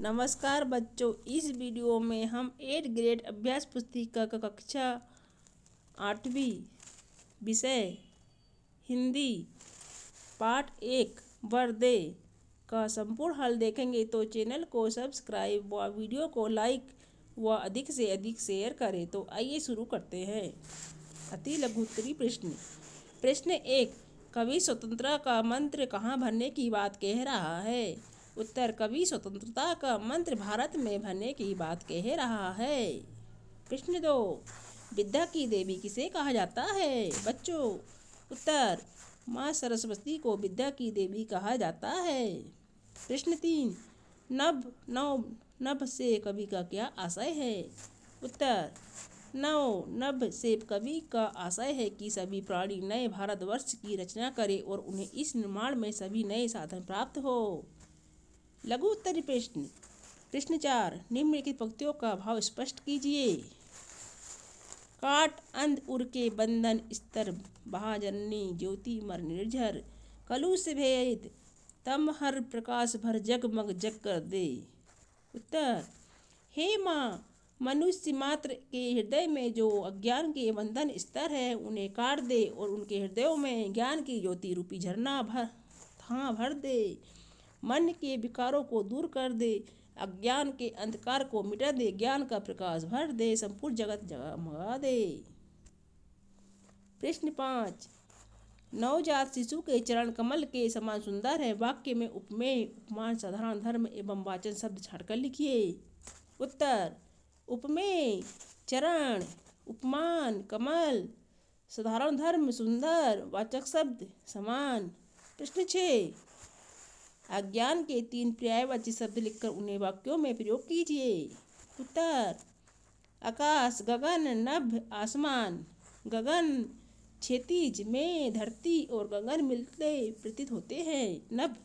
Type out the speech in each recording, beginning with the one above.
नमस्कार बच्चों, इस वीडियो में हम एट ग्रेड अभ्यास पुस्तिका का कक्षा आठवीं विषय हिंदी पाठ एक, वर्दे का संपूर्ण हल देखेंगे तो चैनल को सब्सक्राइब व वीडियो को लाइक व अधिक से अधिक शेयर करें। तो आइए शुरू करते हैं। अति लघुत्तरी प्रश्न। प्रश्न एक, कवि स्वतंत्रता का मंत्र कहाँ भरने की बात कह रहा है? उत्तर कवि स्वतंत्रता का मंत्र भारत में भरने की बात कह रहा है। प्रश्न दो, विद्या की देवी किसे कहा जाता है? बच्चों, उत्तर, माँ सरस्वती को विद्या की देवी कहा जाता है। प्रश्न तीन, नभ, नव, नभ से कवि का क्या आशय है? उत्तर, नव, नभ से कवि का आशय है कि सभी प्राणी नए भारतवर्ष की रचना करें और उन्हें इस निर्माण में सभी नए साधन प्राप्त हो। लघु उत्तरी प्रश्न। प्रश्न चार, निम्नलिखित पंक्तियों का भाव स्पष्ट कीजिए। काट, अंध, उर के बंधन, स्तर बहाजननी ज्योति, मर, निर्झर से भेद, तम हर प्रकाश भर जगमग जग कर दे। उत्तर, हे माँ, मनुष्य मात्र के हृदय में जो अज्ञान के बंधन स्तर है, उन्हें काट दे और उनके हृदयों में ज्ञान की ज्योति रूपी झरना भर, था भर दे। मन के विकारों को दूर कर दे, अज्ञान के अंधकार को मिटा दे, ज्ञान का प्रकाश भर दे, संपूर्ण जगत जगमगा दे। प्रश्न पाँच, नवजात शिशु के चरण कमल के समान सुंदर है। वाक्य में उपमेय, उपमान, साधारण धर्म एवं वाचन शब्द छाड़कर लिखिए। उत्तर, उपमेय, चरण, उपमान, कमल, साधारण धर्म, सुंदर, वाचक शब्द, समान। प्रश्न छः अज्ञान के तीन पर्यायवाची शब्द लिखकर उन्हें वाक्यों में प्रयोग कीजिए। उत्तर, आकाश, गगन, नभ, आसमान, गगन, क्षितिज में धरती और गगन मिलते प्रतीत होते हैं। नभ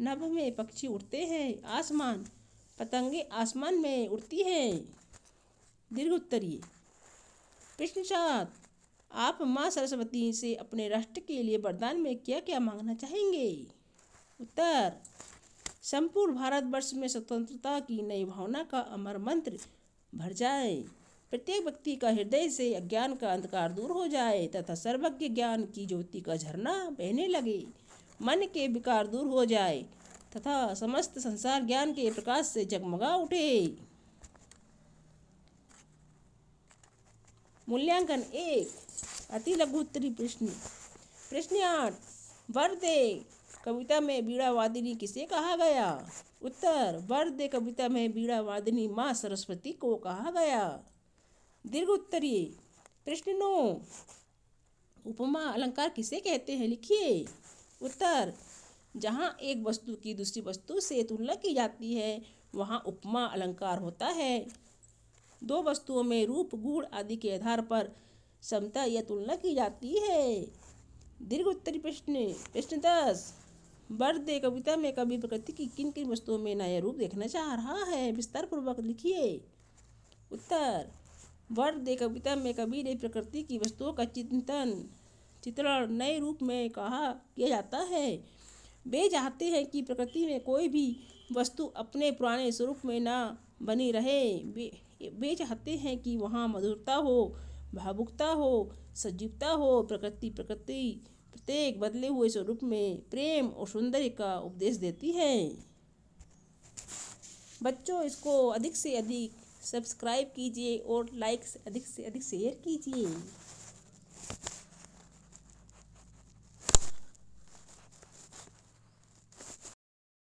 नभ में पक्षी उड़ते हैं, आसमान, पतंगे आसमान में उड़ती हैं। दीर्घ उत्तरीय प्रश्न सात आप माँ सरस्वती से अपने राष्ट्र के लिए वरदान में क्या क्या मांगना चाहेंगे? उत्तर। संपूर्ण भारतवर्ष में स्वतंत्रता की नई भावना का अमर मंत्र भर जाए। प्रत्येक व्यक्ति का हृदय से अज्ञान का अंधकार दूर हो जाए तथा सर्वज्ञ ज्ञान की ज्योति का झरना बहने लगे। मन के विकार दूर हो जाए तथा समस्त संसार ज्ञान के प्रकाश से जगमगा उठे। मूल्यांकन एक, अति लघु उत्तरी प्रश्न। प्रश्न आठ, वर दे। कविता में बीड़ा वादिनी किसे कहा गया? उत्तर, वर्द कविता में बीड़ा वादिनी माँ सरस्वती को कहा गया। दीर्घ उत्तरीय प्रश्न। नौ उपमा अलंकार किसे कहते हैं? लिखिए। उत्तर, जहाँ एक वस्तु की दूसरी वस्तु से तुलना की जाती है, वहाँ उपमा अलंकार होता है। दो वस्तुओं में रूप, गुण आदि के आधार पर समता या तुलना की जाती है। दीर्घ उत्तरी प्रश्न प्रश्न दस। दे कविता में कवि प्रकृति की किन किन वस्तुओं में नया रूप देखना चाह रहा है? विस्तार पूर्वक लिखिए। उत्तर दे कविता में कवि ने प्रकृति की वस्तुओं का चिंतन, चित्रण नए रूप में कहा किया जाता है। वे चाहते हैं कि प्रकृति में कोई भी वस्तु अपने पुराने स्वरूप में ना बनी रहे। वे चाहते हैं कि वहाँ मधुरता हो, भावुकता हो, सजीवता हो, प्रकृति प्रकृति प्रत्येक बदले हुए स्वरूप में प्रेम और सौंदर्य का उपदेश देती है। बच्चों, इसको अधिक से अधिक सब्सक्राइब कीजिए और लाइक्स अधिक से अधिक शेयर कीजिए।